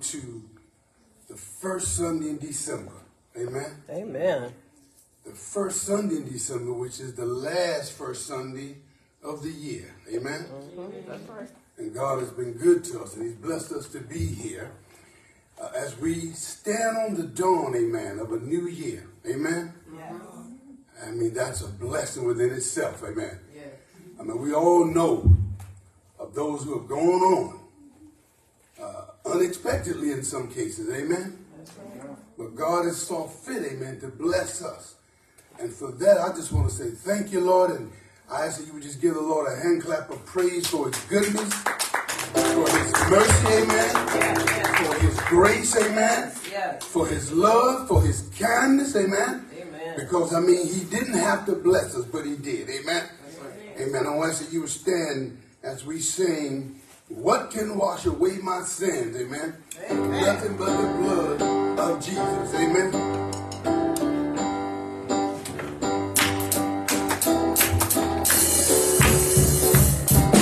to the first Sunday in December. Amen. Amen. The first Sunday in December, which is the last first Sunday of the year. Amen. Mm-hmm. That's right. And God has been good to us, and He's blessed us to be here uh, as we stand on the dawn, amen, of a new year. Amen? Yes. I mean, that's a blessing within itself. Amen. Yes. I mean, we all know of those who have gone on unexpectedly in some cases. Amen? Right. But God has saw fit, amen, to bless us. And for that, I just want to say thank you, Lord. And I ask that you would just give the Lord a hand clap of praise for his goodness, for his mercy, amen for his grace, amen. For his love, for his kindness, amen. Amen. Because, I mean, he didn't have to bless us, but he did, amen. Amen. amen. I want that you would stand as we sing, What Can Wash Away My Sins, amen. amen. Nothing but the blood of Jesus, amen.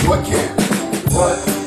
What can? What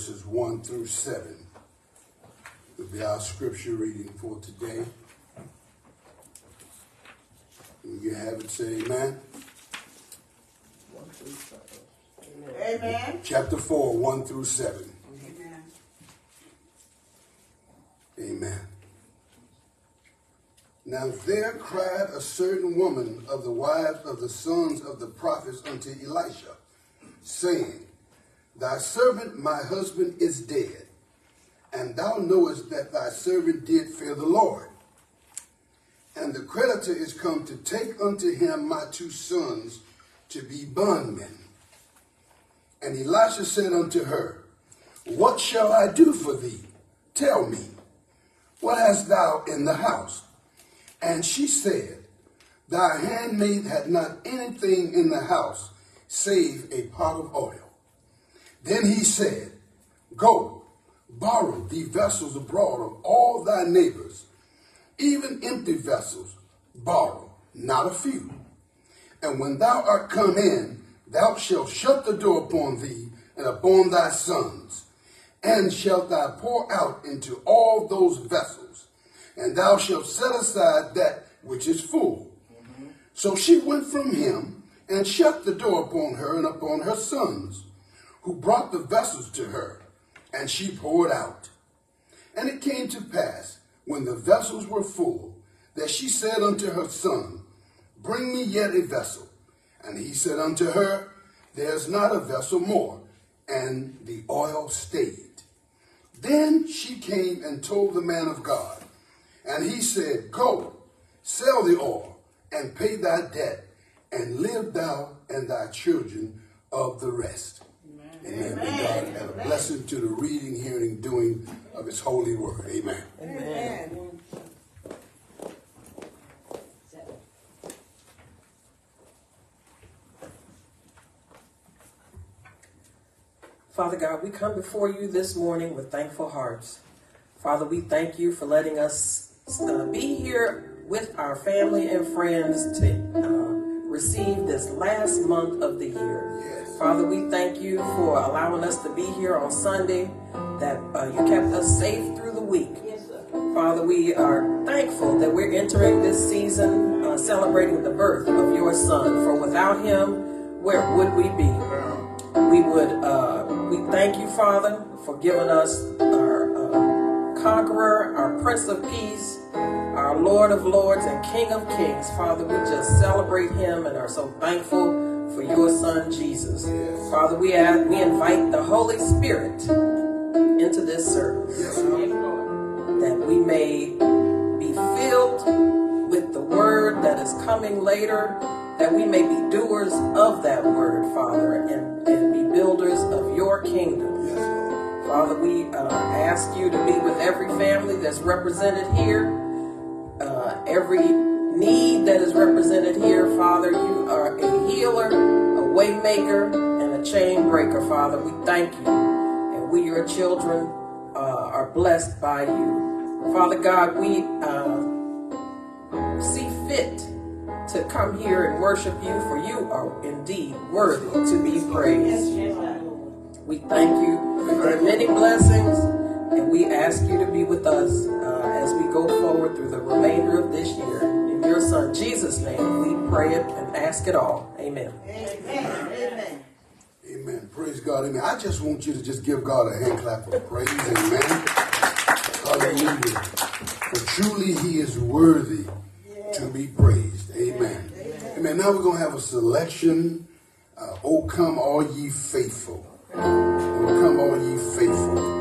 verses 1 through 7 will be our scripture reading for today. When you have it, say amen. Amen. Chapter 4, 1 through 7. Amen. Amen. Now there cried a certain woman of the wives of the sons of the prophets unto Elisha, saying, Thy servant, my husband, is dead, and thou knowest that thy servant did fear the Lord. And the creditor is come to take unto him my two sons to be bondmen. And Elisha said unto her, What shall I do for thee? Tell me, what hast thou in the house? And she said, Thy handmaid had not anything in the house save a pot of oil. Then he said, Go, borrow thee vessels abroad of all thy neighbors, even empty vessels, borrow, not a few. And when thou art come in, thou shalt shut the door upon thee and upon thy sons, and shalt thou pour out into all those vessels, and thou shalt set aside that which is full. Mm-hmm. So she went from him and shut the door upon her and upon her sons who brought the vessels to her, and she poured out. And it came to pass, when the vessels were full, that she said unto her son, Bring me yet a vessel. And he said unto her, There's not a vessel more. And the oil stayed. Then she came and told the man of God. And he said, Go, sell the oil, and pay thy debt, and live thou and thy children of the rest. Amen. Amen. God and a blessing to the reading, hearing, doing of his holy word. Amen. Amen. Father God, we come before you this morning with thankful hearts. Father, we thank you for letting us uh, be here with our family and friends to uh, receive this last month of the year. Father, we thank you for allowing us to be here on Sunday, that uh, you kept us safe through the week. Father, we are thankful that we're entering this season uh, celebrating the birth of your son. For without him, where would we be? We would, uh, we thank you, Father, for giving us our uh, conqueror, our Prince of Peace, our Lord of Lords, and King of Kings. Father, we just celebrate him and are so thankful for your son Jesus. Yes. Father, we, we invite the Holy Spirit into this service yes. that we may be filled with the word that is coming later, that we may be doers of that word, Father, and, and be builders of your kingdom. Yes. Father, we uh, ask you to be with every family that's represented here, uh, every need that is represented here, Father. You are a healer, a waymaker, and a chain breaker, Father. We thank you. And we, your children, uh, are blessed by you. Father God, we uh, see fit to come here and worship you, for you are indeed worthy to be praised. We thank you for the many blessings, and we ask you to be with us uh, as we go forward through the remainder of this year. Jesus' name, we pray it and ask it all. Amen. Amen. Amen. Amen. Praise God. Amen. I just want you to just give God a hand clap of praise. Amen. Hallelujah. For truly he is worthy to be praised. Amen. Amen. Now we're going to have a selection. Uh, oh, come all ye faithful. Oh, come all ye faithful.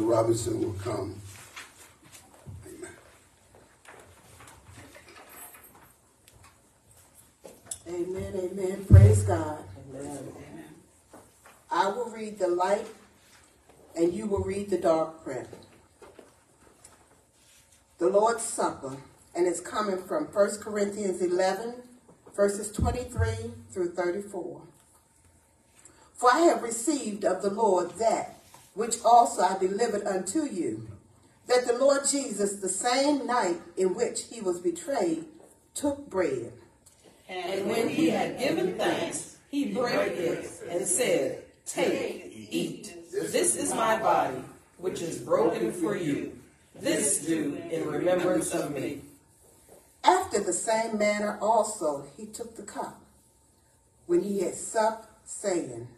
Robinson will come. Amen. Amen, amen. Praise God. Amen. I will read the light and you will read the dark print. The Lord's Supper, and it's coming from 1 Corinthians 11, verses 23 through 34. For I have received of the Lord that which also I delivered unto you, that the Lord Jesus, the same night in which he was betrayed, took bread. And when he had given thanks, he broke it and said, Take, eat. This is my body, which is broken for you. This do in remembrance of me. After the same manner also he took the cup, when he had supped, saying,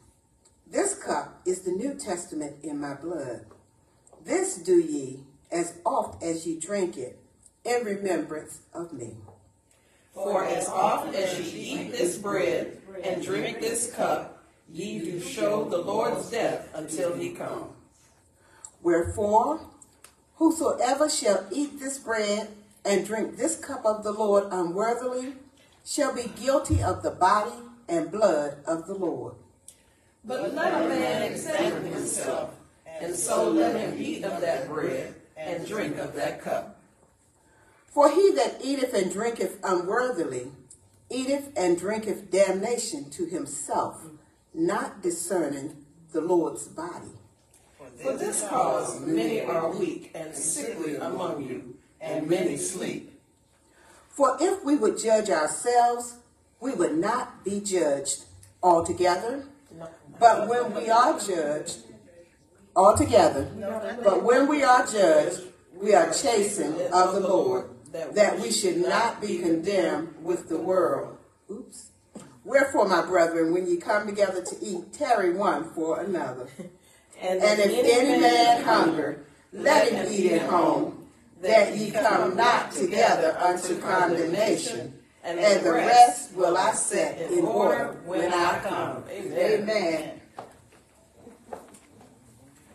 this cup is the New Testament in my blood. This do ye as oft as ye drink it in remembrance of me. For as often as ye eat this bread and drink this cup, ye do show the Lord's death until he come. Wherefore, whosoever shall eat this bread and drink this cup of the Lord unworthily shall be guilty of the body and blood of the Lord. But let a man examine himself, and so let him eat of that bread and drink of that cup. For he that eateth and drinketh unworthily eateth and drinketh damnation to himself, not discerning the Lord's body. For this cause many are weak and sickly among you, and many sleep. For if we would judge ourselves, we would not be judged altogether. But when we are judged, altogether, but when we are judged, we are chastened of the Lord, that we should not be condemned with the world. Oops. Wherefore, my brethren, when ye come together to eat, tarry one for another. And, and if any man hunger, let him eat at home, that ye come not together unto condemnation. And the rest will I set in order when I come. Amen.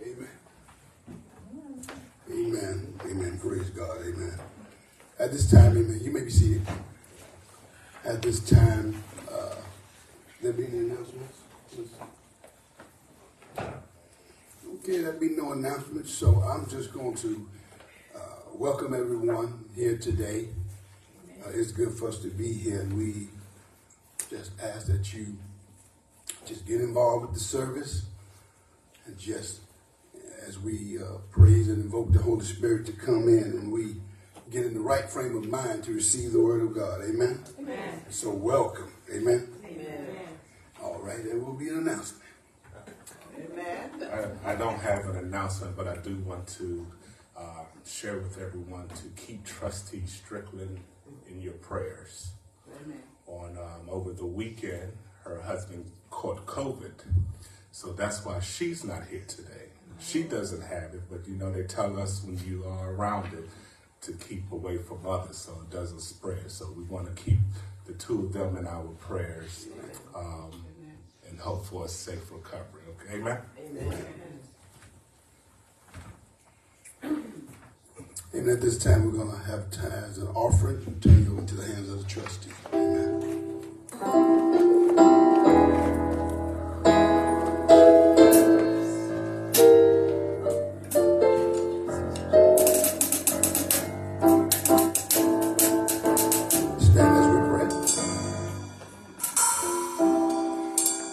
Amen. Amen. Amen. Praise God. Amen. At this time, amen. You may be seated. At this time, uh, there be any announcements? Okay, there be no announcements, so I'm just going to welcome everyone here today. Uh, it's good for us to be here, and we just ask that you just get involved with the service and just as we uh, praise and invoke the Holy Spirit to come in and we get in the right frame of mind to receive the Word of God. Amen. Amen. So welcome. Amen. Amen. All right, there will be an announcement. Amen. I, I don't have an announcement, but I do want to uh, share with everyone to keep Trustee Strickland in your prayers. Amen. On um, over the weekend, her husband caught COVID, so that's why she's not here today. She doesn't have it, but you know they tell us when you are around it to keep away from others so it doesn't spread. So we want to keep the two of them in our prayers um, and hope for a safe recovery. Okay, amen. Amen. And at this time, we're going to have as an offering, turn you over to the hands of the trustee. Amen. Stand as we pray.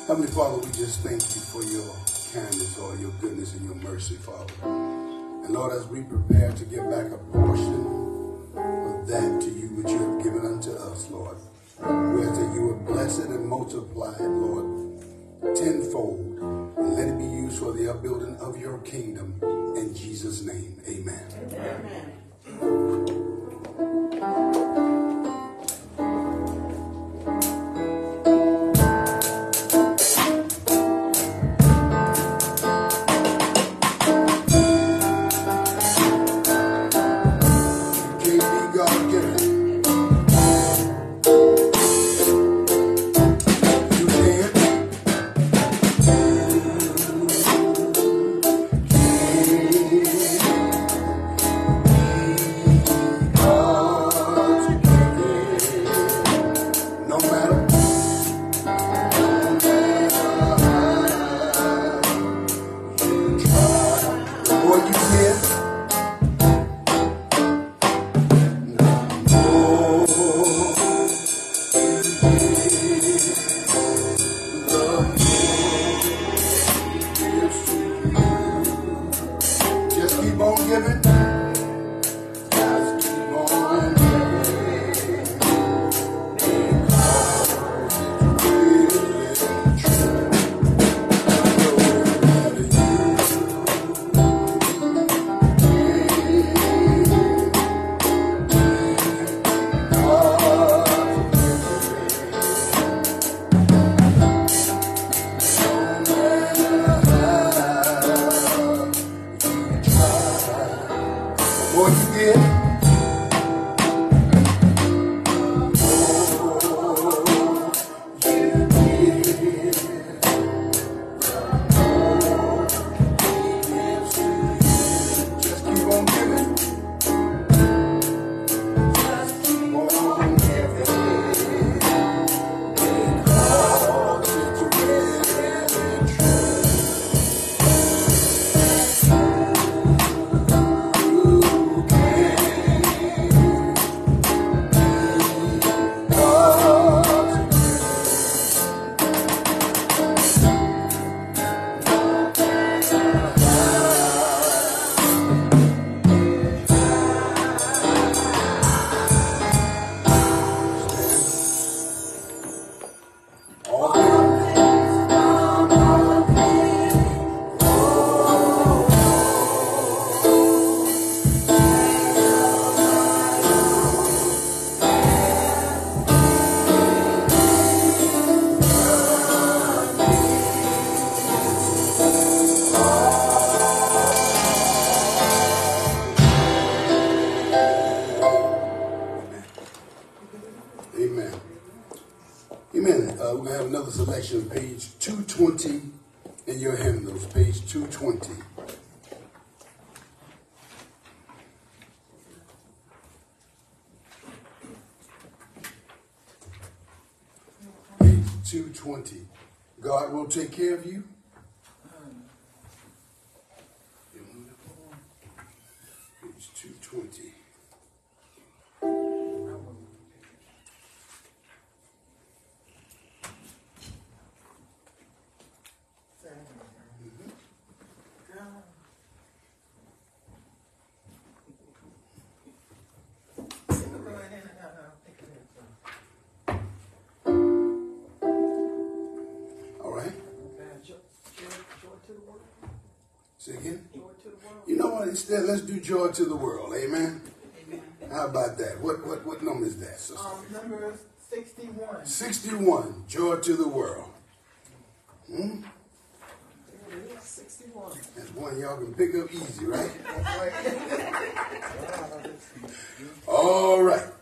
Heavenly Father, we just thank you for your kindness, or your goodness, and your mercy, Father. And Lord, as we prepare to give back a portion of that to you which you have given unto us, Lord, ask that you would bless it and multiply it, Lord, tenfold, and let it be used for the upbuilding of your kingdom. In Jesus' name, amen. Amen. 20. God will take care of you. You know what? Instead, let's do joy to the world. Amen. Amen. How about that? What what what number is that? Sister? Um, number sixty-one. Sixty-one. Joy to the world. Hmm. That's one y'all can pick up easy, right? All right.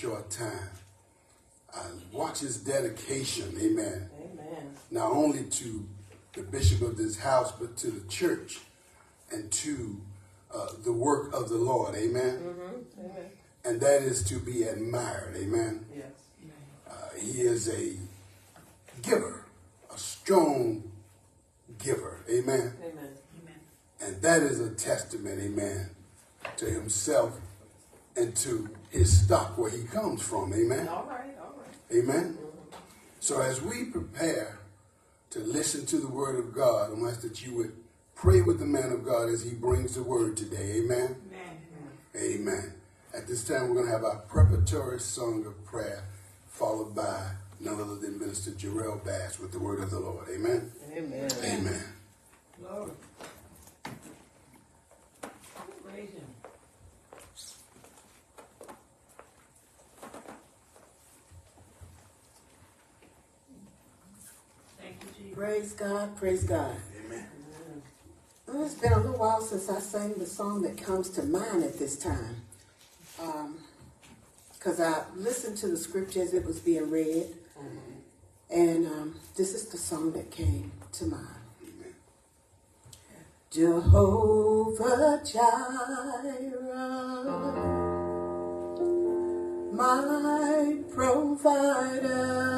short time. I watch his dedication, amen. Amen. Not only to the bishop of this house, but to the church and to uh, the work of the Lord, amen. Mm-hmm. Amen. And that is to be admired, amen. Yes. Uh, he is a giver, a strong giver, amen. Amen. amen. And that is a testament, amen, to himself and to his stock where he comes from. Amen. All right, all right. Amen. So as we prepare to listen to the word of God, I'm that you would pray with the man of God as he brings the word today. Amen. Amen. Amen. At this time, we're going to have our preparatory song of prayer, followed by none other than Minister Jarrell Bass with the word of the Lord. Amen. Amen. Amen. Amen. Praise God, praise God. Amen. Oh, it's been a little while since I sang the song that comes to mind at this time. Um, because I listened to the scripture as it was being read. Mm-hmm. And um, this is the song that came to mind. Amen. Jehovah Jireh, my provider,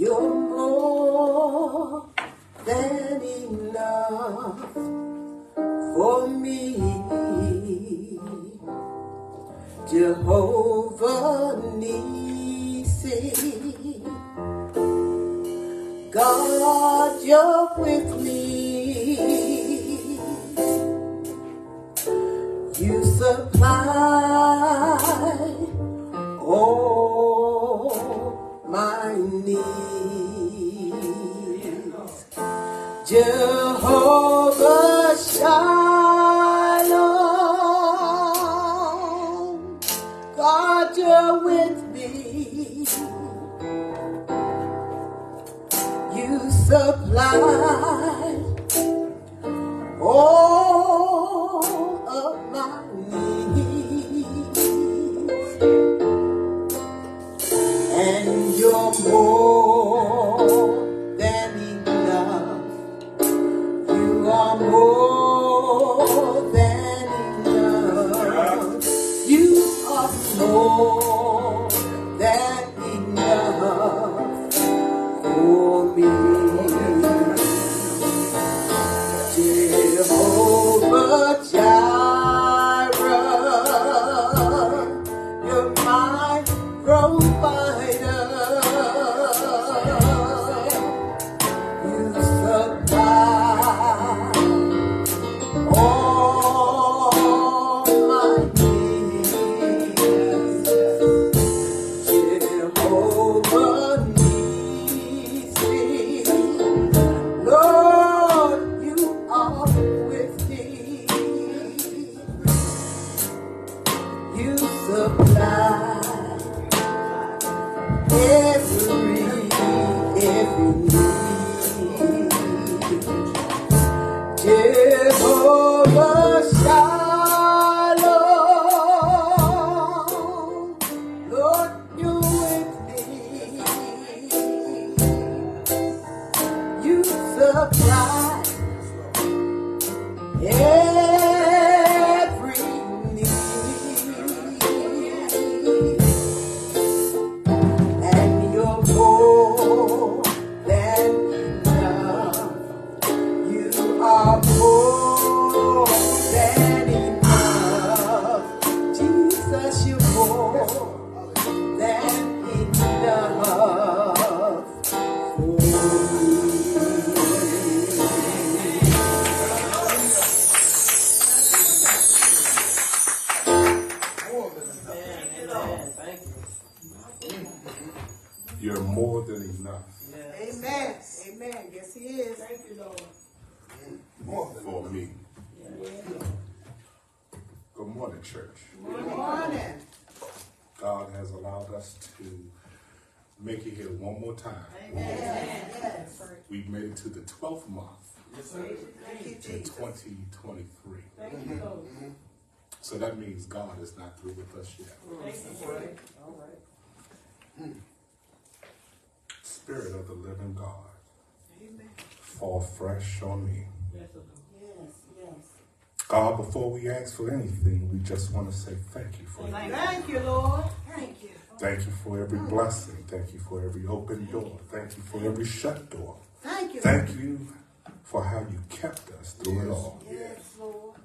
you're more than enough for me. Jehovah Nissi. God, you're with me. You supply all my needs. Jehovah Shalom. God, you're with me. You supply in 2023. Thank you, mm-hmm. So that means God is not through with us yet. Thank you, All right. Spirit of the living God, Amen. fall fresh on me. Yes, Yes, yes. God, before we ask for anything, we just want to say thank you for it. Thank you, Lord. Thank you. Thank you for every blessing. Thank you for every open door. Thank you for every shut door. Thank you. Thank you for how you kept us through it all. Yes, Lord.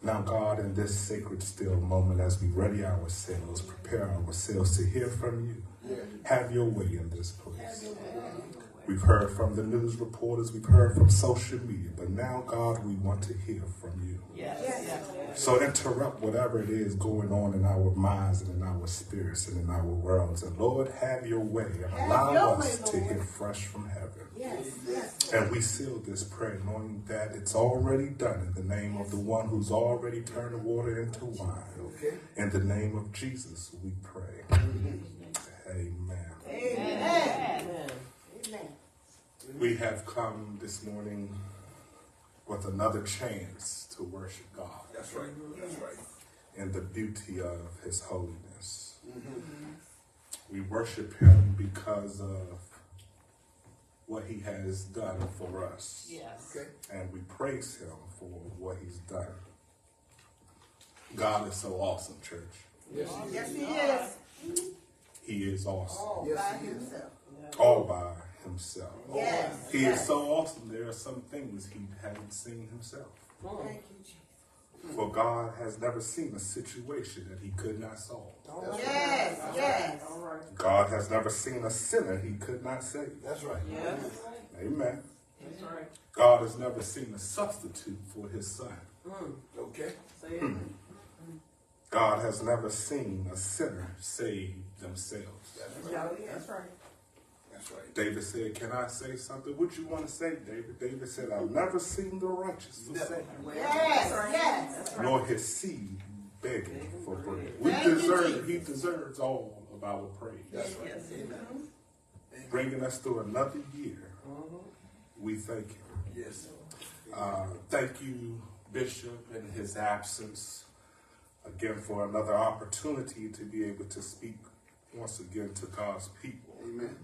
Now, God, in this sacred still moment, as we ready ourselves, prepare ourselves to hear from you, have your way in this place. We've heard from the news reporters, we've heard from social media, but now, God, we want to hear from you. Yes, yes. So interrupt whatever it is going on in our minds and in our spirits and in our worlds. And Lord, have your way and allow us way, to Lord. hear fresh from heaven. Yes, yes. And we seal this prayer knowing that it's already done in the name of the one who's already turned the water into wine. Okay. In the name of Jesus, we pray. Amen. Amen. Amen. Amen. We have come this morning with another chance to worship God That's right. That's right. in the beauty of His holiness. Mm-hmm. We worship Him because of what He has done for us. Yes. Okay. And we praise Him for what He's done. God is so awesome, church. Yes, Yes, he is. He is awesome All Yes, by he is. himself. all by Himself. Yes. He is so awesome, there are some things He hasn't seen Himself. Thank you, Jesus. For God has never seen a situation that he could not solve. Yes, yes. All right. God has never seen a sinner he could not save. That's right. Yes. Amen. That's right. God has never seen a substitute for his son. Mm. Okay. Say it. God has never seen a sinner save themselves. That's right. That's right. That's right. David said, Can I say something? What you want to say, David? David said, I've never seen the righteous forsaken, Yes, yes. nor his seed begging for bread. We Thank you, deserve, he deserves all of our praise. That's right. Yes. Amen. Bringing us through another year, Mhm. we thank him. Yes. Uh, thank you, Bishop, in his absence, again for another opportunity to be able to speak once again to God's people. Amen.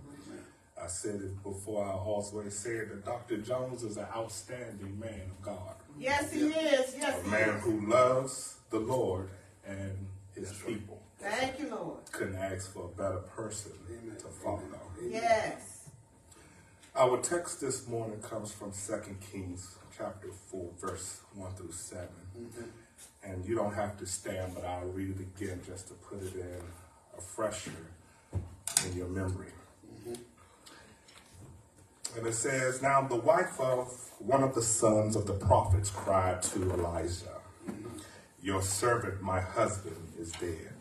I said it before, I always said that Dr. Jones is an outstanding man of God, Yes, he is. Yes, a he man is. who loves the Lord and his That's right. people. Thank you, Lord. Couldn't ask for a better person Amen. to follow. Yes. Our text this morning comes from 2 Kings chapter 4, verse 1 through 7. Mm-hmm. And you don't have to stand, but I'll read it again just to put it in a fresher in your memory. Mm-hmm. And it says, Now the wife of one of the sons of the prophets cried to Elisha, Your servant, my husband, is dead.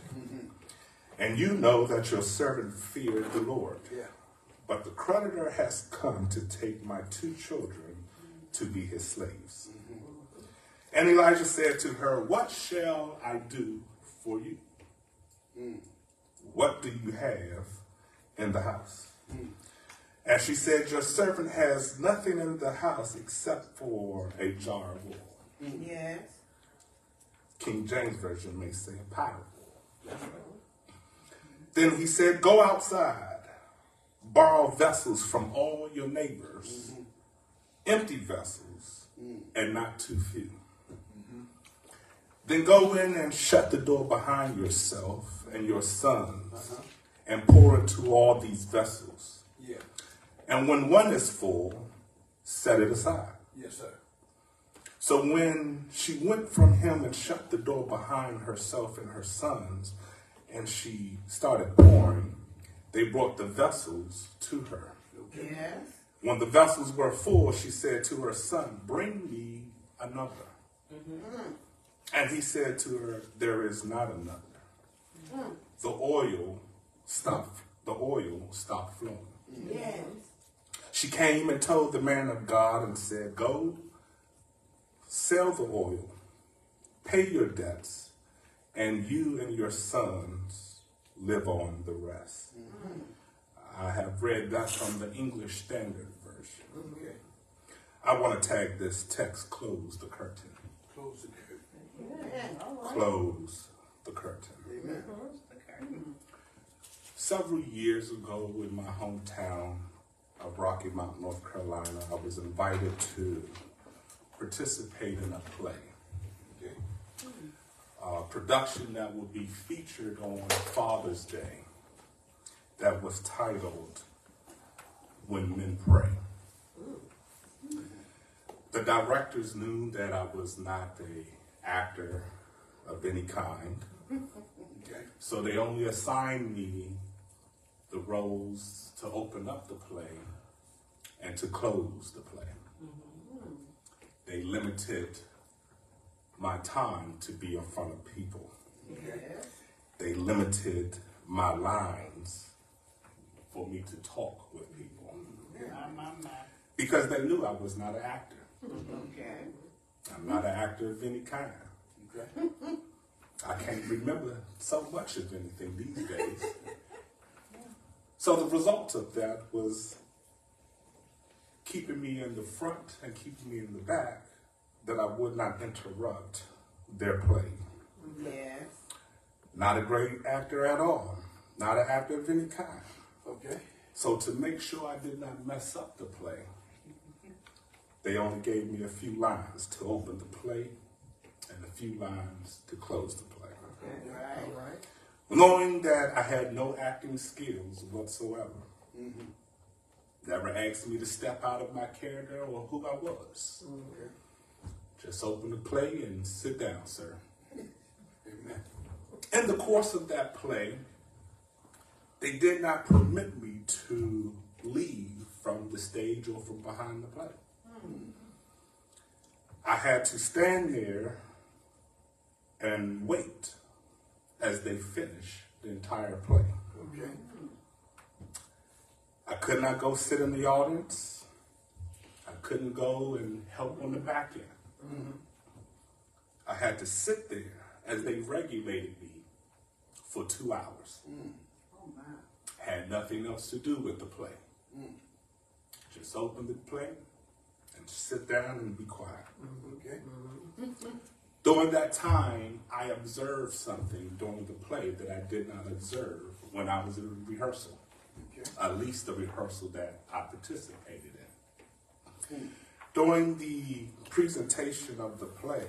And you know that your servant feared the Lord. Yeah. But the creditor has come to take my two children to be his slaves. And Elisha said to her, What shall I do for you? What do you have in the house? And she said, Your servant has nothing in the house except for a jar of oil. Mm. Yes. King James Version may say a pot of oil. Then he said, Go outside, borrow vessels from all your neighbors, mm-hmm. empty vessels, mm. and not too few. Mm-hmm. Then go in and shut the door behind yourself and your sons, uh-huh. and pour into all these vessels. Yeah. And when one is full, set it aside. Yes, sir. So when she went from him and shut the door behind herself and her sons, and she started pouring, they brought the vessels to her. Yes. When the vessels were full, she said to her son, Bring me another. Mm-hmm. And he said to her, There is not another. Mm-hmm. The oil stopped, the oil stopped flowing. Yes. She came and told the man of God and said, Go, sell the oil, pay your debts, and you and your sons live on the rest. Mm-hmm. I have read that from the English Standard Version. Okay. I want to tag this text, close the curtain. Close the curtain. Amen. Close the curtain. Amen. Mm-hmm. Several years ago in my hometown of Rocky Mount, North Carolina, I was invited to participate in a play. Okay. A production that will be featured on Father's Day that was titled When Men Pray. The directors knew that I was not a actor of any kind. Okay. So they only assigned me the roles to open up the play and to close the play. They limited my time to be in front of people. They limited my lines for me to talk with people because they knew I was not an actor. Okay. I'm not an actor of any kind. Okay. I can't remember so much of anything these days. So the result of that was keeping me in the front and keeping me in the back that I would not interrupt their play. Yes. Not a great actor at all. Not an actor of any kind. Okay. So to make sure I did not mess up the play, they only gave me a few lines to open the play and a few lines to close the play. Right. All right. Knowing that I had no acting skills whatsoever. Mm-hmm. Never asked me to step out of my character or who I was. Just open the play and sit down, sir. Amen. In the course of that play, they did not permit me to leave from the stage or from behind the play. Hmm. I had to stand there and wait as they finish the entire play. Okay. I could not go sit in the audience. I couldn't go and help on the back end. Mm-hmm. I had to sit there as they regulated me for two hours. Mm. Oh, had nothing else to do with the play. Mm. Just open the play and sit down and be quiet. Mm-hmm. Okay. Mm-hmm. During that time, I observed something during the play that I did not observe when I was in rehearsal. At least the rehearsal that I participated in. During the presentation of the play,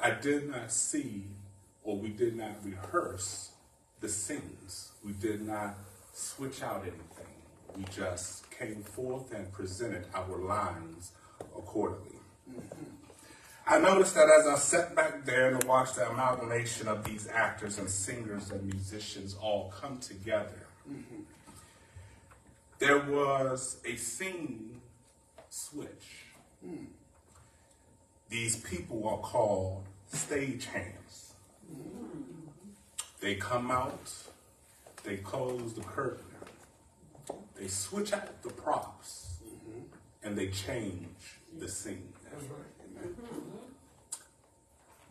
I did not see or we did not rehearse the scenes. We did not switch out anything. We just came forth and presented our lines accordingly. I noticed that as I sat back there and watched the amalgamation of these actors and singers and musicians all come together, Mm-hmm. there was a scene switch. These people are called stagehands. They come out, they close the curtain, they switch out the props, and they change the scene. That's right.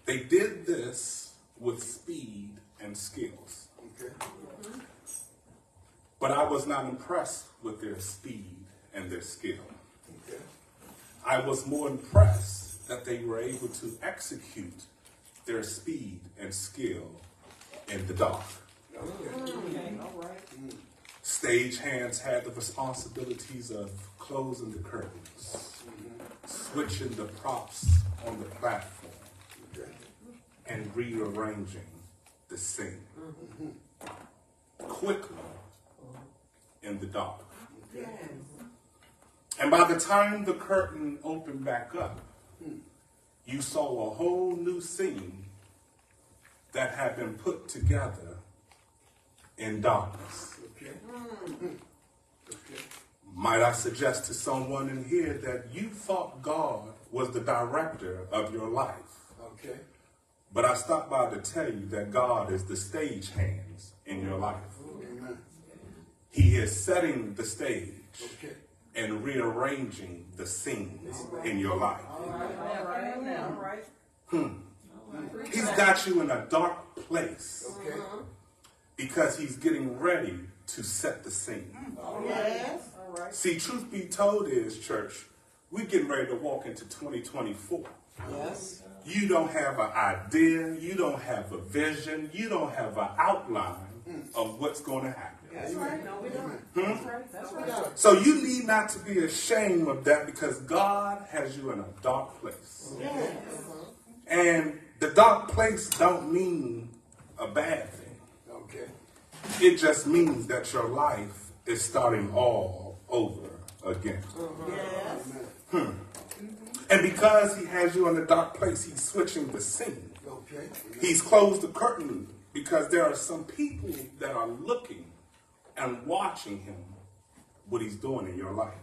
They did this with speed and skills. Okay. But I was not impressed with their speed and their skill. Okay. I was more impressed that they were able to execute their speed and skill in the dark. Okay, all right. Stage hands had the responsibilities of closing the curtains, switching the props on the platform, and rearranging the scene mm-hmm. quickly in the dark. Yes. And by the time the curtain opened back up, you saw a whole new scene that had been put together in darkness. Okay. Okay. Might I suggest to someone in here that you thought God was the director of your life? Okay. But I stopped by to tell you that God is the stage hands in your life. Amen. He is setting the stage Okay. and rearranging the scenes in your life. All right, now, all right. He's got you in a dark place Okay. because he's getting ready to set the scene. Yes. All right. See, truth be told is, church, we're getting ready to walk into 2024. Yes. You don't have an idea, you don't have a vision, you don't have an outline mm. of what's going to happen. That's right. No, we don't. Hmm? That's right. That's right. So you need not to be ashamed of that because God has you in a dark place. And the dark place don't mean a bad thing. Okay. It just means that your life is starting all over again. Yes. Amen. And because he has you in a dark place, he's switching the scene. Okay. He's closed the curtain because there are some people that are looking and watching him, what he's doing in your life.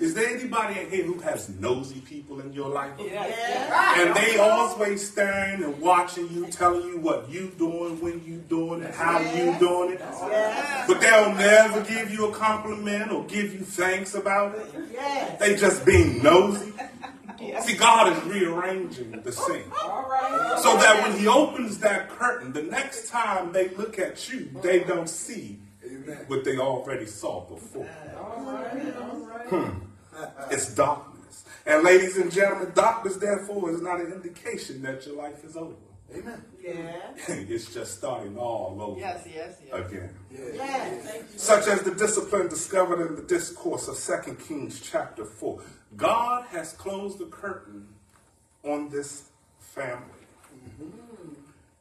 Is there anybody in here who has nosy people in your life? And they always staring and watching you, telling you what you doing, when you doing it, how you doing it. But they'll never give you a compliment or give you thanks about it. They just being nosy. See, God is rearranging the scene. All right. So that when he opens that curtain, the next time they look at you, they don't see Amen. What they already saw before. All right. All right. It's darkness. And ladies and gentlemen, darkness therefore is not an indication that your life is over. Amen. Yeah. it's just starting all over Yes, yes, yes. again. Yes. Such as the discipline discovered in the discourse of 2 Kings chapter 4. God has closed the curtain on this family. Mm-hmm.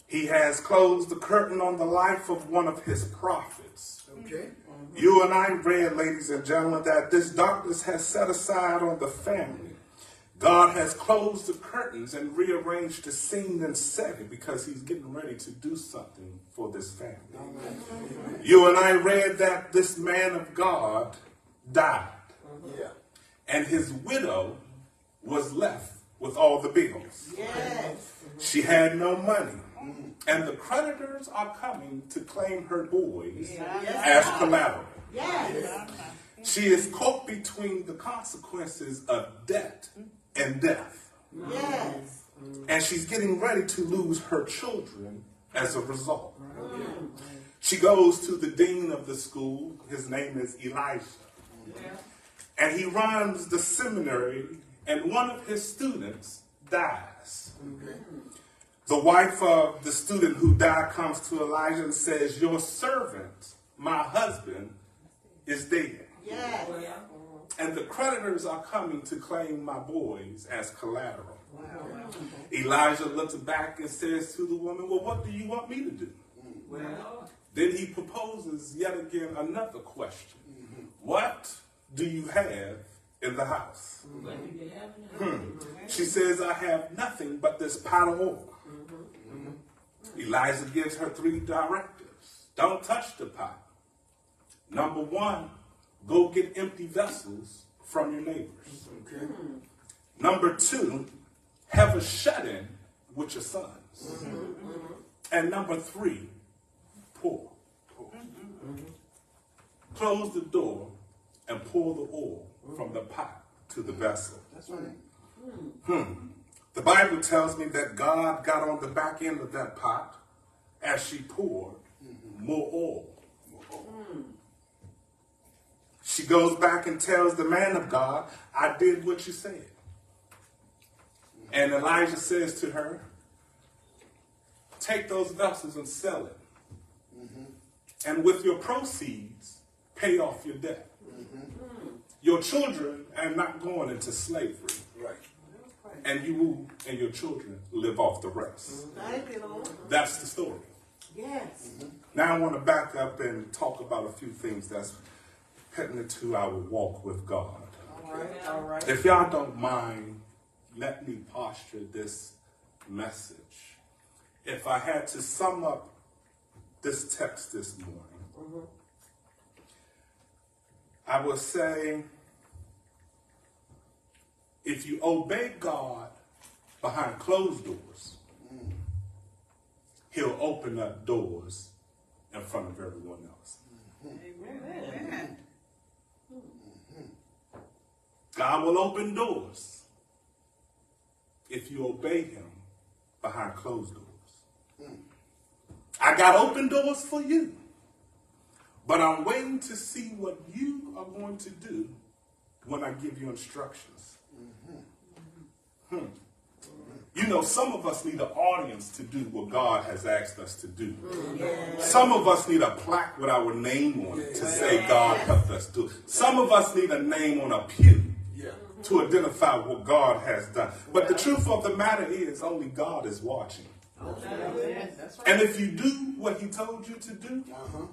He has closed the curtain on the life of one of his prophets. Okay. You and I read, ladies and gentlemen, that this darkness has set aside on the family. God has closed the curtains and rearranged the scene and set it because he's getting ready to do something for this family. You and I read that this man of God died Yeah. and his widow was left with all the bills. Yes. She had no money. And the creditors are coming to claim her boys as collateral. Yes. She is caught between the consequences of debt and death. Yes. And she's getting ready to lose her children as a result. She goes to the dean of the school. His name is Elisha. And he runs the seminary, and one of his students dies. The wife of the student who died comes to Elisha and says, Your servant, my husband, is dead. Yes. And the creditors are coming to claim my boys as collateral. Elisha looks back and says to the woman, Well, what do you want me to do? Then he proposes yet again another question What do you have in the house? Hmm. She says, I have nothing but this pot of oil. Elisha gives her three directives don't touch the pot. Number one, go get empty vessels from your neighbors. Okay. Number two, have a shut in with your sons. Mm-hmm. And number three, pour. Mm-hmm. Close the door and pour the oil from the pot to the vessel. That's right. Hmm. The Bible tells me that God got on the back end of that pot as she poured more oil. She goes back and tells the man of God, I did what you said. And Elisha says to her, Take those vessels and sell it. And with your proceeds, pay off your debt. Your children are not going into slavery. And you and your children live off the rest. That's the story. Yes. Now I want to back up and talk about a few things that's pertinent to our walk with God. All right. All right. If y'all don't mind, let me posture this message. If I had to sum up this text this morning, mm-hmm. I would say if you obey God behind closed doors, He'll open up doors in front of everyone else. Amen. God will open doors if you obey Him behind closed doors. I got open doors for you, but I'm waiting to see what you are going to do when I give you instructions. Hmm. You know, some of us need an audience to do what God has asked us to do. Some of us need a plaque with our name on it to say God helped us do it. Some of us need a name on a pew to identify what God has done. But the truth of the matter is, only God is watching. And if you do what He told you to do, Uh-huh.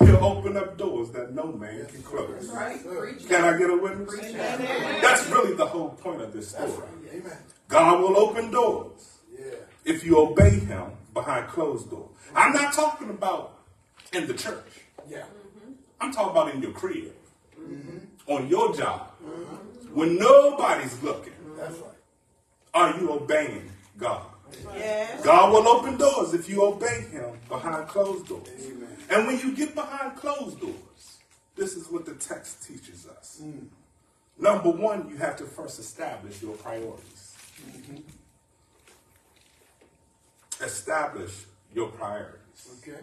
He'll open up doors that no man can close. Right. Can I get a witness? Amen. That's really the whole point of this story. right. Amen. God will open doors Yeah. if you obey him behind closed doors. I'm not talking about in the church. Yeah. Mm-hmm. I'm talking about in your crib, mm-hmm. on your job, mm-hmm. when nobody's looking. That's right. Are you obeying God? Yes. God will open doors if you obey him behind closed doors. Amen. And when you get behind closed doors, this is what the text teaches us. Mm-hmm. Number one, you have to first establish your priorities. Mm-hmm. Establish your priorities. Okay.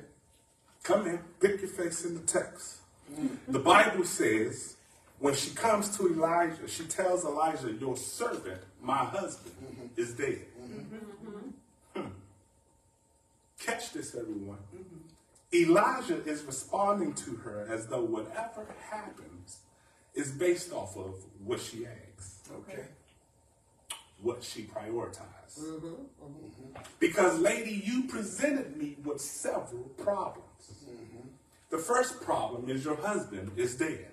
Come in, pick your face in the text. Mm-hmm. The Bible says when she comes to Elisha, she tells Elisha, Your servant, my husband, is dead. Hmm. Catch this, everyone. Elisha is responding to her as though whatever happens is based off of what she asks, Okay. what she prioritizes. Mm-hmm, mm-hmm. Because, lady, you presented me with several problems. Mm-hmm. The first problem is your husband is dead.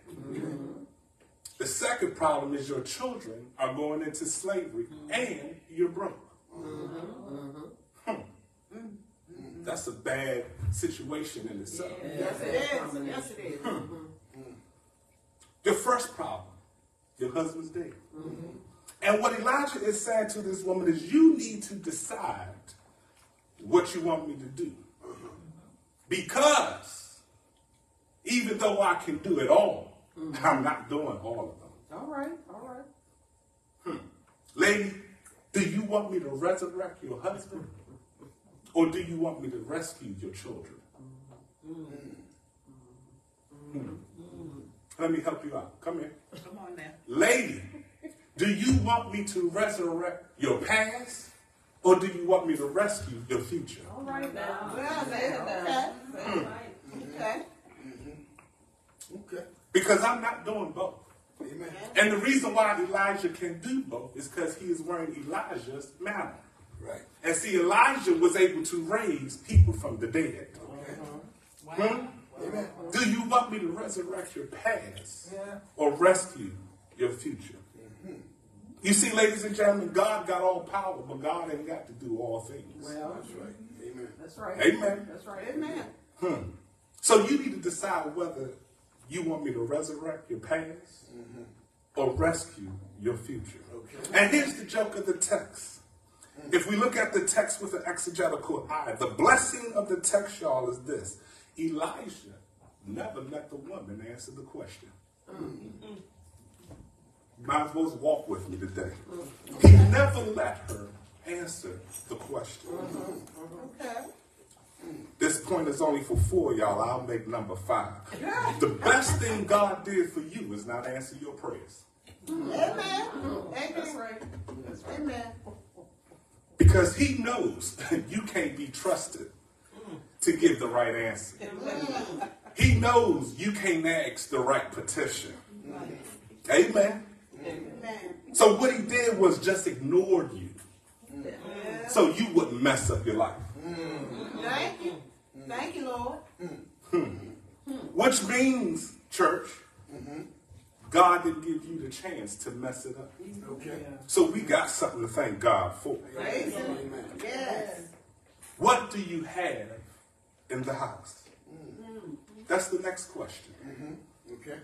The second problem is your children are going into slavery and you're broke. Hmm. That's a bad situation in itself. Yes, it is. Yes, it is. Your first problem, your husband's dead. Mm-hmm. And what Elisha is saying to this woman is, you need to decide what you want me to do. Because even though I can do it all, mm-hmm. I'm not doing all of them. All right, all right. Hmm. Lady, do you want me to resurrect your husband? Or do you want me to rescue your children? Hmm. Hmm. hmm. Let me help you out. Come here. Come on now. Lady, do you want me to resurrect your past? Or do you want me to rescue your future? All right now. Well, say it now. Say it. Okay. Hmm. Mm-hmm. Okay. Because I'm not doing both. Amen. And the reason why Elisha can do both is because he is wearing Elijah's mantle. Right. And see, Elijah was able to raise people from the dead. Okay. Hmm? Amen. Do you want me to resurrect your past Yeah. or rescue your future? You see, ladies and gentlemen, God got all power, but God ain't got to do all things. Well, That's right. Amen. that's right. Amen. That's right. Amen. Hmm. So you need to decide whether you want me to resurrect your past or rescue your future. Okay. And here's the joke of the text. If we look at the text with an exegetical eye, the blessing of the text, y'all, is this Elisha never let the woman answer the question. Might as well walk with me today. He never let her answer the question. Okay. This point is only for four, y'all. I'll make number five. The best thing God did for you is not answer your prayers. Amen. That's Amen. right. That's right. Amen. Because he knows you can't be trusted to give the right answer. He knows you can't ask the right petition. Amen. Amen. So what he did was just ignored you. So you wouldn't mess up your life. Thank you. Thank you, Lord. Hmm. Which means, church, God didn't give you the chance to mess it up. Okay. So we got something to thank God for. Praise Amen. Yes. What do you have in the house? Mm-hmm. That's the next question. Mm-hmm. Okay.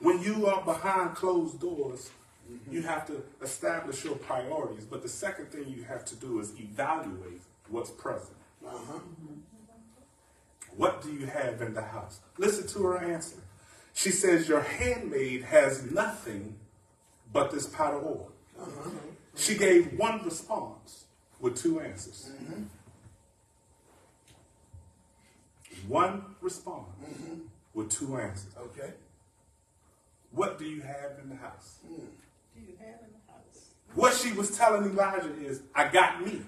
When you are behind closed doors, mm-hmm. you have to establish your priorities. But the second thing you have to do is evaluate what's present. Uh-huh. What do you have in the house? Listen to her answer. She says, Your handmaid has nothing but this pot of oil. Uh-huh. She gave one response with two answers. Mm-hmm. One response mm-hmm. with two answers. Okay. What do you have in the house? Mm. Do you have in the house? What she was telling Elisha is, I got me.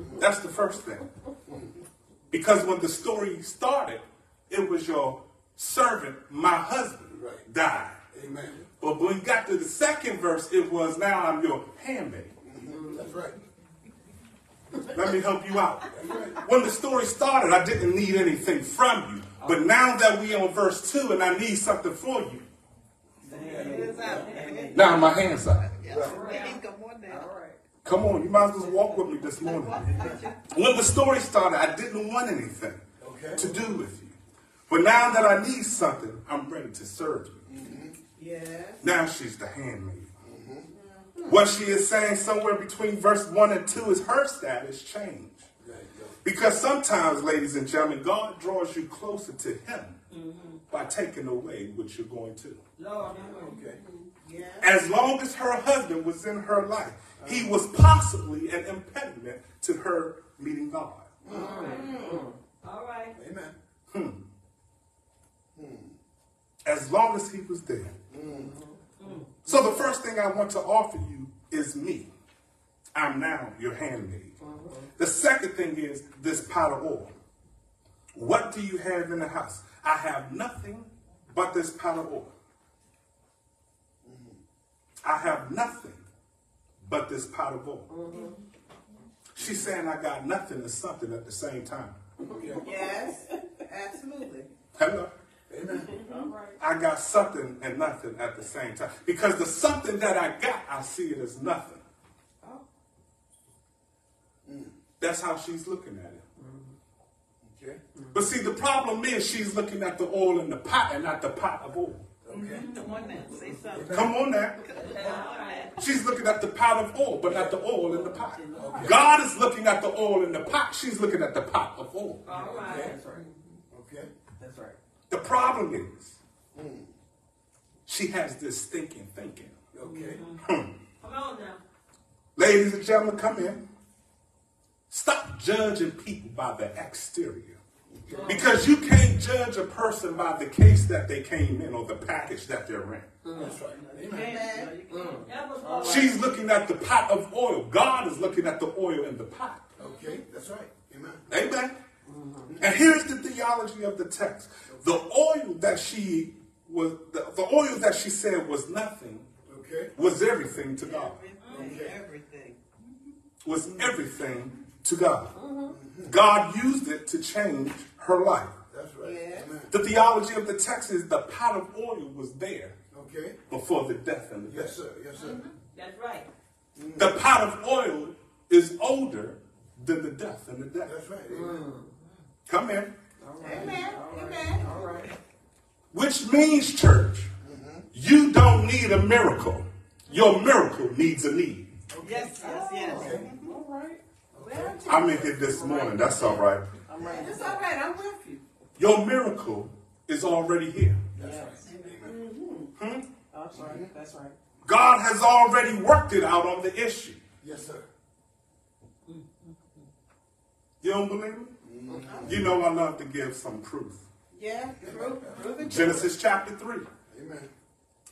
Mm-hmm. That's the first thing. Because when the story started, it was your servant, my husband, Right. died. Amen. But when we got to the second verse, it was, now I'm your handmaid. Mm-hmm, that's right. Let me help you out. When the story started, I didn't need anything from you. But now that we on verse 2 and I need something for you, now my hands up. Come on down. Come on, you might as well walk with me this morning. When the story started, I didn't want anything to do with you. But now that I need something, I'm ready to serve you. Yes. Now she's the handmaid. What she is saying somewhere between verse 1 and 2 is her status changed. Because sometimes, ladies and gentlemen, God draws you closer to Him by taking away what you're going to. Yes. As long as her husband was in her life, he was possibly an impediment to her meeting God. Mm-hmm. All right. Amen. Hmm. As long as he was there. So the first thing I want to offer you is me. I'm now your handmaid. The second thing is this pot of oil. What do you have in the house? I have nothing but this pot of oil. I have nothing but this pot of oil. She's saying I got nothing and something at the same time. Yes. Absolutely. Hello? Amen. I got something and nothing at the same time. Because the something that I got, I see it as nothing. Oh. Mm. That's how she's looking at it. Mm-hmm. Okay. But see, the problem is she's looking at the oil in the pot and not the pot of oil. Okay. Mm-hmm. Come on now. Say something. Come on now. She's looking at the pot of oil, but not the oil in the pot. God is looking at the oil in the pot. She's looking at the pot of oil. All right. That's. Okay. That's right. The problem is she has this thinking, thinking. Okay. Mm-hmm. Hmm. Come on now. Ladies and gentlemen, come in. Stop judging people by the exterior. Because you can't judge a person by the case that they came in or the package that they're in. Mm. That's right. Amen. Amen. Mm. She's looking at the pot of oil. God is looking at the oil in the pot. Okay. That's right. Amen. Amen. Mm-hmm. And here's the theology of the text. The oil that she was the, the oil that she said was nothing Okay. was everything to God. Everything. Everything. was everything to God. Mm-hmm. God used it to change her life. That's right. Yes. The theology of the text is the pot of oil was there Okay. before the death and the Yes, death. sir. Yes, sir. Mm-hmm. That's right. Mm. The pot of oil is older than the death and the death. That's right. Amen. Come in. Amen. Amen. All right. Which means, church, mm-hmm. you don't need a miracle. Your miracle needs a need. Yes, yes, oh. yes. All right. I'm in here this morning. That's all right. I'm right. It's all right. I'm with you. Your miracle is already here. Yes. Amen. Mm-hmm. Hmm? That's right. Mm-hmm. That's right. God has already worked it out on the issue. Yes, sir. You don't believe me? You know I love to give some proof. Yeah. Prove, prove it. Genesis chapter 3. Amen.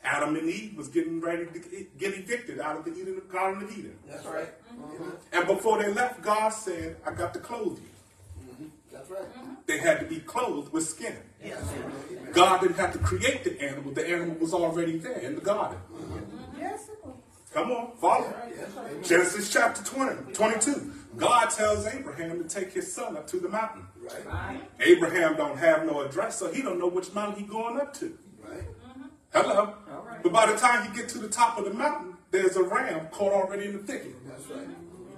Adam and Eve was getting ready to get evicted out of the Eden, Garden of Eden. That's right. Mm-hmm. And before they left, God said, I got to clothe you. Mm-hmm. That's right. Mm-hmm. They had to be clothed with skin. Yes. God didn't have to create the animal. The animal was already there in the garden. Yes. it was. Come on, follow. Yes. Amen. Genesis chapter 20, 22. God tells Abraham to take his son up to the mountain. Right. Right. Abraham don't have no address, so he don't know which mountain he going up to. Right. Hello. All right. But by the time you get to the top of the mountain, there's a ram caught already in the thicket. That's right.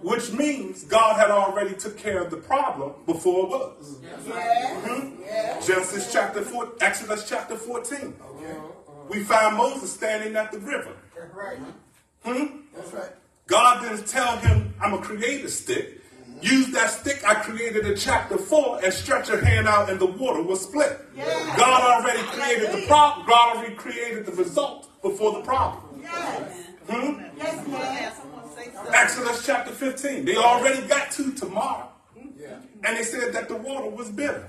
Which means God had already took care of the problem before it was. Yes. Yes. Genesis chapter 4, Exodus chapter 14. Okay. We find Moses standing at the river. That's right. Hmm? That's right. God didn't tell him, I'm going to create a stick. Use that stick I created in chapter 4 and stretch your hand out and the water will split. Yeah. God already created the problem. God already created the result before the problem. Yes. Hmm? Yes, ma'am. Someone say something. Exodus chapter 15. They already got to tomorrow. Yeah. And they said that the water was bitter.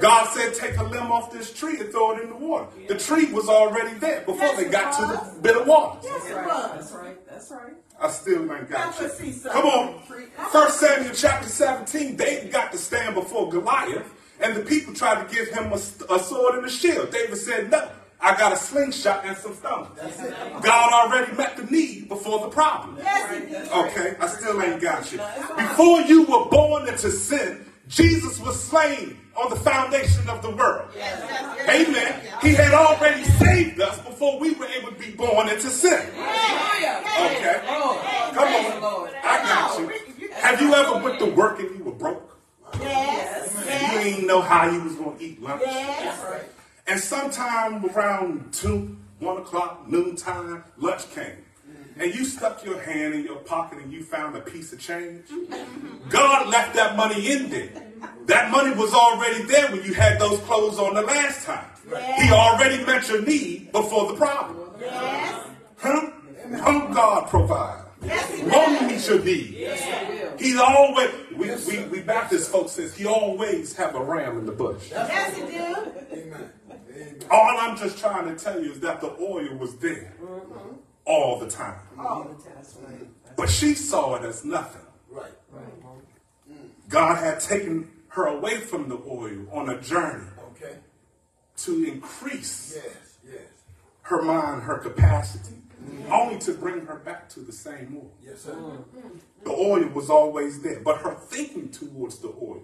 God said, take a limb off this tree and throw it in the water. The tree was already there before they got to the bitter water. Yes, it That's right. was. That's right. That's right. I still ain't got you. Come on. First Samuel chapter 17, David got to stand before Goliath, and the people tried to give him a, a sword and a shield. David said, no, I got a slingshot and some stones. God already met the need before the problem. Yes. Okay, I still ain't got you. Before you were born into sin, Jesus was slain on the foundation of the world. Yes, yes, yes. Amen. He had already saved us before we were able to be born into sin. Okay. Come on. I got you. Have you ever went to work and you were broke? Yes, And you didn't know how you was going to eat lunch? yes. And sometime around two, one o'clock, noontime, lunch came. And you stuck your hand in your pocket and you found a piece of change. God left that money in there. That money was already there when you had those clothes on the last time. He already met your need before the problem. Yes. Huh? Won't God provide? Yes, he Won't does. meet your need? Yes, He's always, we, we, we Baptist folks says he always have a ram in the bush. Yes, he do. Amen. Amen. All I'm just trying to tell you is that the oil was there mm-hmm. All the time. But she saw it as nothing. Right. God had taken her away from the oil on a journey Okay. to increase Yes. Yes. her mind, her capacity, only to bring her back to the same oil. Yes, sir. The oil was always there, but her thinking towards the oil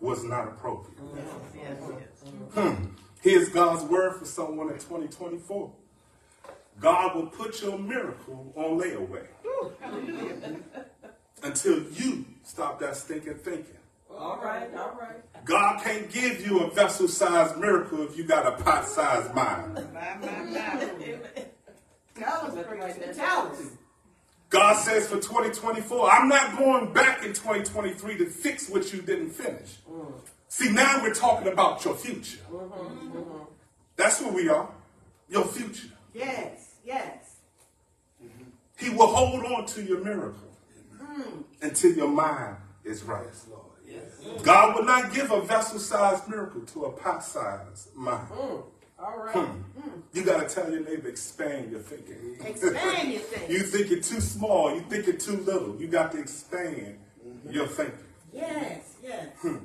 was not appropriate. Yes, Hmm. Here's God's word for someone in 2024. God will put your miracle on layaway until you stop that stinking thinking. All right, all right. God can't give you a vessel sized miracle if you got a pot sized mind. My, my, my. Tell us, preacher. Tell us. God says for 2024, I'm not going back in 2023 to fix what you didn't finish. See, now we're talking about your future. That's who we are. Your future. Yes, yes. He will hold on to your miracle until your mind is right. Lord. Yes. God will not give a vessel sized miracle to a pot sized mind. Mm, all right. Hmm. Mm. You got to tell your neighbor, expand your thinking. Expand your thing. You think it too small, you think it too little. You got to expand mm-hmm. your thinking. Yes, yes. Hmm.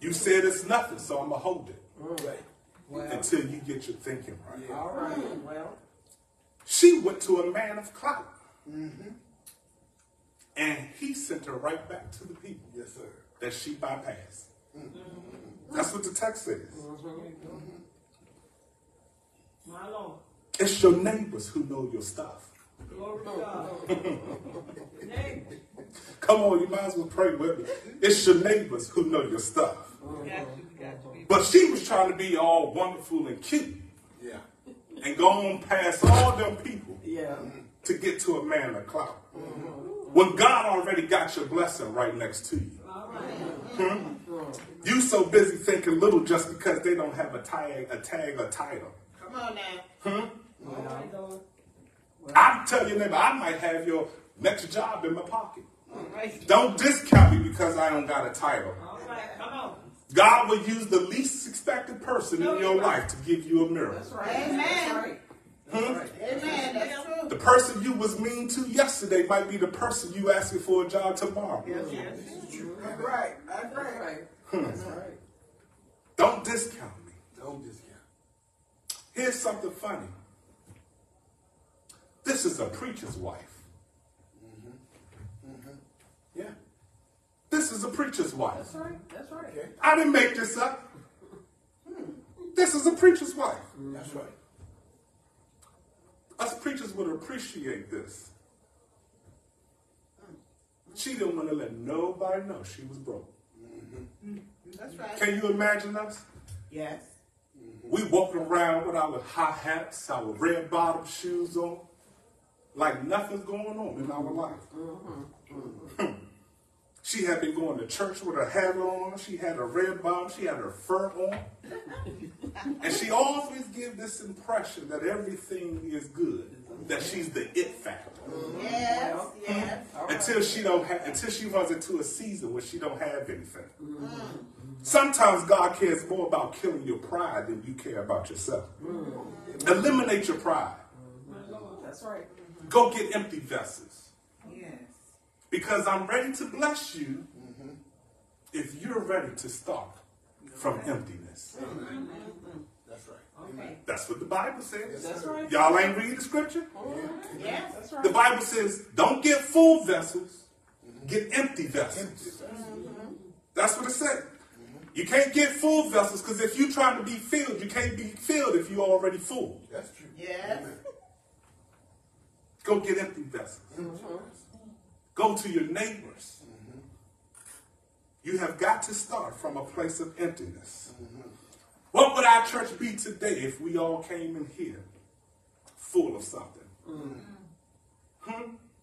You said it's nothing, so I'm going to hold it Right. Well, until you get your thinking right. all right. Hmm. Well, She went to a man of clout. Mm-hmm. And he sent her right back to the people Yes, sir. that she bypassed. Mm-hmm. That's what the text says. Mm-hmm. My Lord. It's your neighbors who know your stuff. Glory to God. Come on, you might as well pray with me. It's your neighbors who know your stuff. Got you, got to be. But she was trying to be all wonderful and cute Yeah. and go on past all them people yeah. to get to a man of clout. When God already got your blessing right next to you. Hmm? You so busy thinking little just because they don't have a tag, a tag, or title. Come on now. All right, Lord. I tell your neighbor, I might have your next job in my pocket. All right. Don't discount me because I don't got a title. All right, come on. God will use the least expected person in your life to give you a miracle. That's right. Amen. That's right. Amen. That's true. The person you was mean to yesterday might be the person you asking for a job tomorrow. That's right. That's That's right. right. Hmm. That's right. Don't discount me. Don't discount. Here's something funny. This is a preacher's wife. Yeah. This is a preacher's wife. That's right. That's right. Okay. I didn't make this up. Hmm. This is a preacher's wife. That's right. Us preachers would appreciate this. She didn't want to let nobody know she was broke. Mm-hmm. That's right. Can you imagine us? Yes. Mm-hmm. We walking around with our high hats, our red bottom shoes on, like nothing's going on in our life. Mm-hmm. Hmm. She had been going to church with her hat on. She had her red bottom. She had her fur on. and she always gives this impression that everything is good, that she's the it factor. Yes. Yes. Until she don't have, until she runs into a season where she don't have anything. Mm-hmm. Sometimes God cares more about killing your pride than you care about yourself. Mm-hmm. Eliminate your pride. Mm-hmm. That's right. Go get empty vessels. Yes. Because I'm ready to bless you mm-hmm. if you're ready to start from emptiness. That's right. Okay. That's what the Bible says. That's right. Y'all ain't read the scripture? Oh, yes. That's right. The Bible says, don't get full vessels, mm-hmm. get empty vessels. Mm-hmm. That's what it says. You can't get full vessels because if you're trying to be filled, you can't be filled if you're already full. That's true. Yes. Go get empty vessels. Go to your neighbors. You have got to start from a place of emptiness. What would our church be today if we all came in here full of something? Hmm?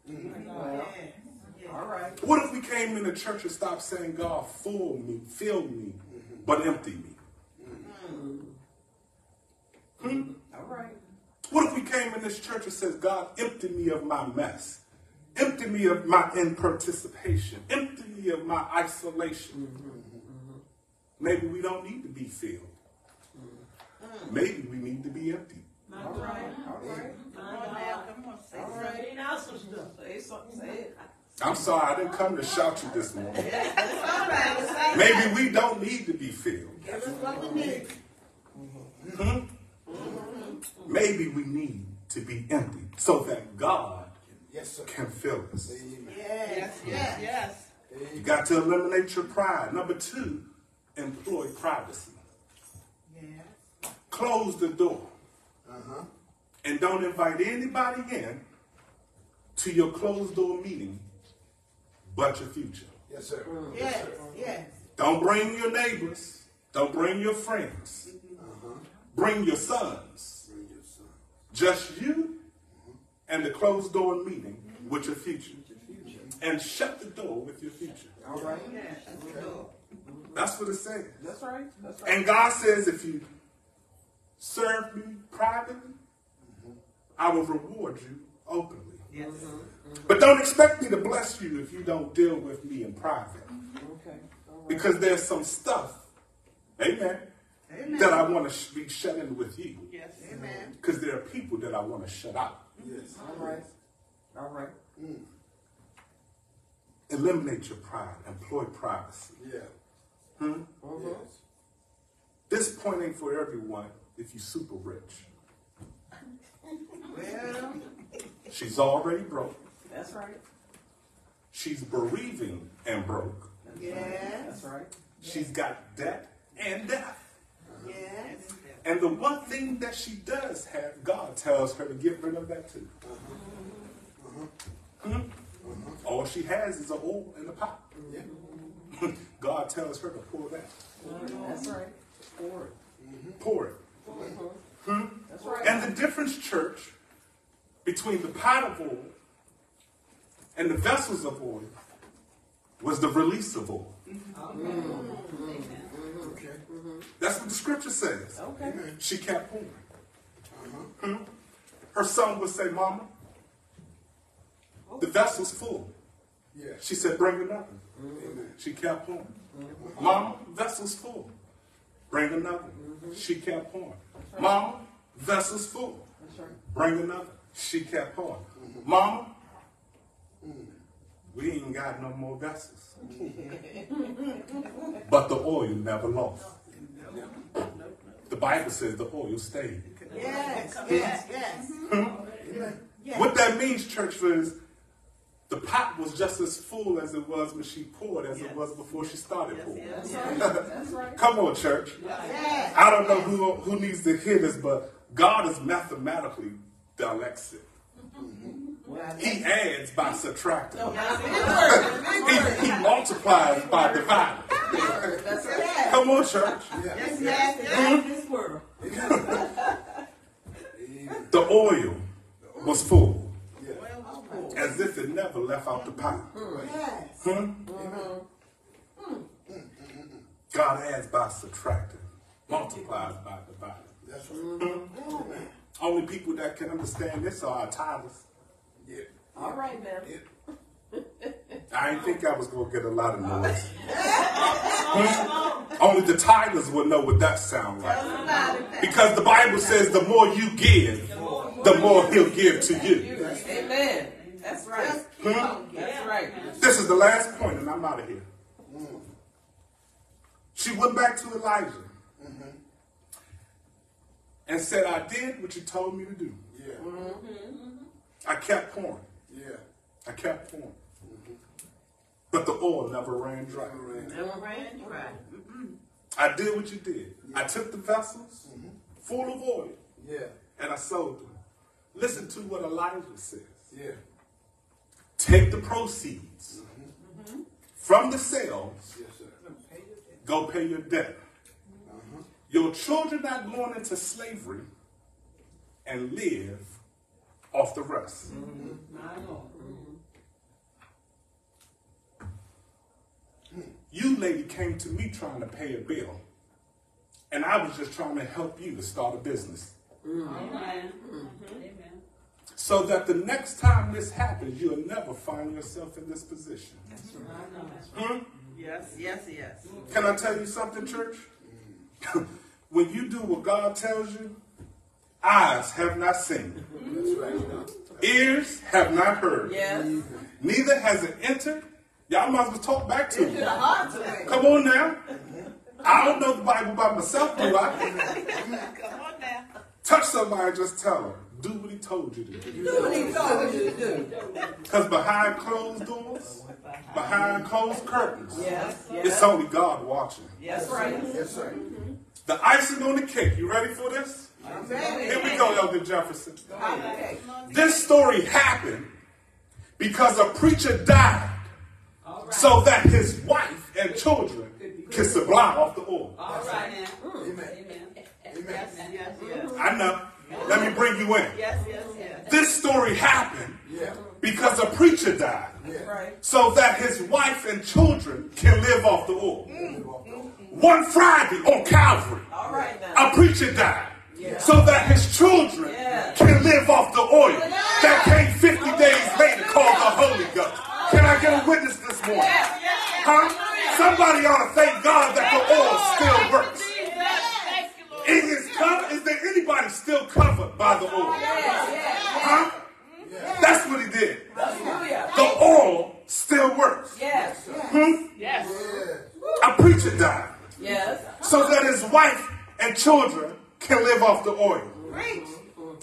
Yes. All right. What if we came in the church and stopped saying, God, fill me, fill me, but empty me? All right. What if we came in this church and says, God, empty me of my mess, empty me of my imparticipation, empty me of my isolation? Maybe we don't need to be filled. Maybe we need to be empty. All right. All right. Come on now, come on, say All something. Say some stuff. Say something. Say it. I'm sorry, I didn't come to shout you this morning. It's all right, it's all right. Maybe we don't need to be filled. Give us what we need. Hmm? Maybe we need to be empty so that God Yes, sir. can fill us. Amen. Yes, yes, yes. You got to eliminate your pride. Number two, employ privacy. Yes. Close the door Uh-huh. and don't invite anybody in to your closed door meeting but your future. Yes, sir. Yes, yes. sir Don't bring your neighbors. Don't bring your friends. Uh-huh. Bring your sons. Bring your son. Just you and the closed door meeting with your future. And shut the door with your future. All right. That's what it says. That's right. That's right. And God says, if you serve me privately, I will reward you openly. Yes. But don't expect me to bless you if you don't deal with me in private. Okay. All right. Because there's some stuff, amen, Amen. that I want to be shut in with you. Yes. Amen. Because there are people that I want to shut out. Yes. All right. All right. Eliminate your pride. Employ privacy. Yeah. Hmm? Yes. This point ain't for everyone if you're super rich. Well, She's already broke. That's right. She's bereaving and broke. yes, That's right. She's got debt and death. yes. And the one thing that she does have, God tells her to get rid of that too. Mhm. All she has is a oil in the pot. Yeah. God tells her to pour that. That's right. Forward. Mm-hmm. Pour it. Mm-hmm. Hmm? That's right. And the difference, church, between the pot of oil and the vessels of oil was the release of oil. Mm-hmm. Okay. Mm-hmm. That's what the scripture says. Okay. She kept pouring. Hmm? Her son would say, Mama, the vessel's full. Yeah. She said, Bring another. Mm-hmm. Amen. She kept pouring. Mm-hmm. Mama, vessel's full. Bring another. She kept pouring. Mama, vessel's full. Right. Bring another. She kept pouring. Mama, mm. We ain't got no more vessels. but the oil never lost. The Bible says the oil stayed. Yes, yes, yes. Hmm? What that means, church, is the pot was just as full as it was when she poured as it was before she started pouring. That's right. That's right. Come on, church. Yes. I don't know who, who needs to hear this, but God is mathematically dyslexic. Mm-hmm. He adds by subtracting. He, he multiplies by dividing. That's right. Yes, Come on, church. yes, yes, yes. This world. Mm-hmm. The oil was full, as if it never left out the pot. Yes. Hmm? God adds by subtracting, multiplies by dividing. That's right. Hmm? Only people that can understand this are our tithers. Yeah. All right, now. Yeah. I didn't think I was going to get a lot of noise. Hmm? Only the tithers will know what that sounds like. Because the Bible says the more you give, the more he'll give to you. Amen. That's right. Just keep on giving. That's right. This is the last point, and I'm out of here. She went back to Elisha and said, I did what you told me to do. Yeah. I kept pouring. Yeah. I kept pouring. but the oil never ran dry. Never ran dry. I did what you did. I took the vessels mm-hmm. full of oil Yeah. and I sold them. Listen to what Elisha says. Yeah. Take the proceeds mm-hmm. from the sales, Yes, sir. go pay your debt. Mm-hmm. Your children are going into slavery and live off the rest. You, lady, came to me trying to pay a bill, and I was just trying to help you to start a business. Amen. So that the next time this happens, you'll never find yourself in this position. Hmm? Yes, yes, yes. Can I tell you something, church? when you do what God tells you, eyes have not seen, ears have not heard, Yes. neither has it entered. Y'all might as well talk back to me. The heart today. Come on now. I don't know the Bible by myself, do I? Come on now. Touch somebody and just tell them, do what he told you to do. Do what he told you to do. Because behind closed doors, behind closed curtains, Yes, it's only God watching. Yes, right. Yes, sir. The icing on the cake. You ready for this? Here we go, Elder Jefferson. This story happened because a preacher died so that his wife and children could supply off the oil. All right. Amen. Yes, yes. I know. Let me bring you in. Yes, yes, yes. This story happened because a preacher died so that his wife and children can live off the oil. One Friday on Calvary, a preacher died so that his children Yeah. can live off the oil that came 50 days later called the Holy Ghost. Can I get a witness this morning? Huh? Somebody ought to thank God that the oil still works. It is covered. Is there anybody still covered by the oil? Huh? That's what he did. The oil still works. Yes. Hmm? Yes. A preacher died Yes. so that his wife and children can live off the oil.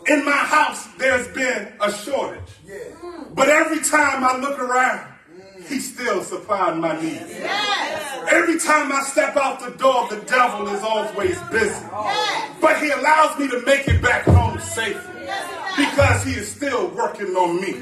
In my house, there's been a shortage. But every time I look around, he's still supplying my needs. Yes. Every time I step out the door, the devil is always busy. But he allows me to make it back home safely because he is still working on me.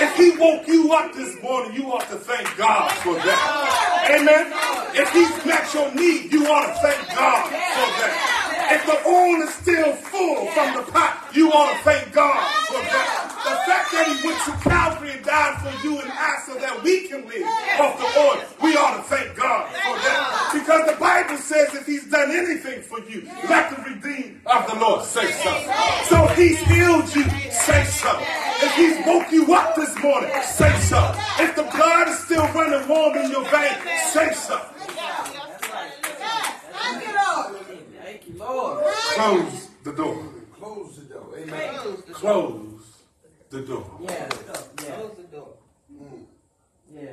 If he woke you up this morning, you ought to thank God for that. Amen. If he's met your need, you ought to thank God for that. If the oil is still full from the pot, you ought to thank God for that. The fact that he went to Calvary and died for you and I so that we can live off the oil, we ought to thank God for that. Because the Bible says if he's done anything for you, let the redeemed of the Lord say so. So if he's healed you, say so. If he's woke you up this morning, say so. If the blood is still running warm in your veins, say so. Thank you, Lord. Close the door. Close the door. Amen. Close the door. Yeah. Close the door. Yeah.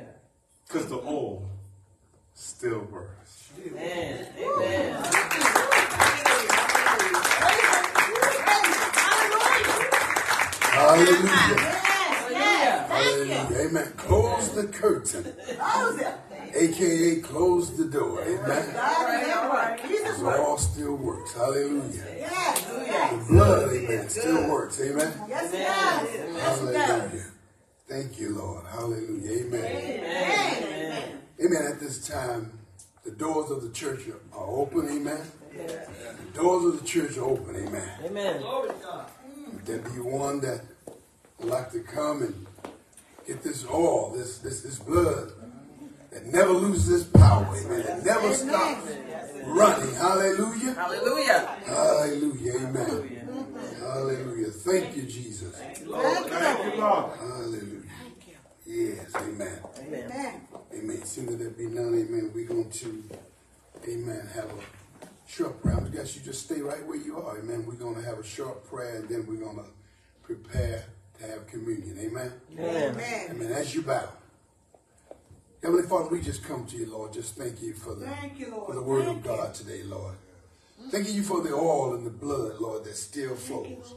Because the oil mm. still works. Amen. Amen. Hallelujah. Hallelujah. Hallelujah. Amen. Close the curtain. AKA close the door. Amen. All right, all right. The all still works. Hallelujah. The blood, amen, still works. Amen. Hallelujah. Thank you, Lord. Hallelujah. Amen. Amen. At this time, the doors of the church are open. Amen. The doors of the church are open. Amen. Amen. If mm. there be one that would like to come and get this oil, this this this blood that never loses its power, amen, that never stops running. Hallelujah. Hallelujah. Hallelujah. Amen. Hallelujah. Thank you, Jesus. Thank you, Lord. Hallelujah. Yes, amen. Amen. Amen. Seeing that there be none, amen, we're going to, amen, have a short prayer. I guess you just stay right where you are, amen. We're going to have a short prayer and then we're going to prepare to have communion, amen. Amen. Amen. As you bow. Heavenly Father, we just come to you, Lord. Just thank you for the, Thank you, Lord. for the word of God today, Lord. Thanking you for the oil and the blood, Lord, that still flows.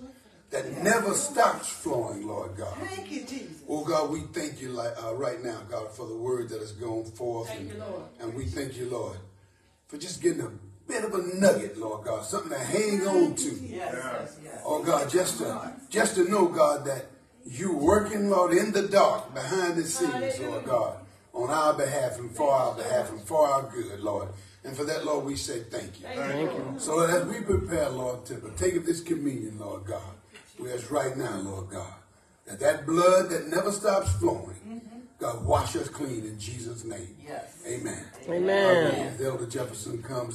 that never stops flowing, Lord God. Thank you, Jesus. Oh God, we thank you like, uh, right now, God, for the word that has gone forth. Thank and, you, Lord. and we thank you, Lord, for just getting a bit of a nugget, Lord God, something to hang on to. Yes, yes, yes. Oh God, just to just to know, God, that you're working, Lord, in the dark, behind the scenes, Lord God, on our behalf and for our behalf and for our good, Lord. And for that, Lord, we say thank you. Thank you. So as we prepare, Lord, to partake of this communion, Lord God, we ask right now, Lord God, that that blood that never stops flowing, mm-hmm. God, wash us clean in Jesus' name. Yes. Amen. Amen. As Elder Jefferson comes.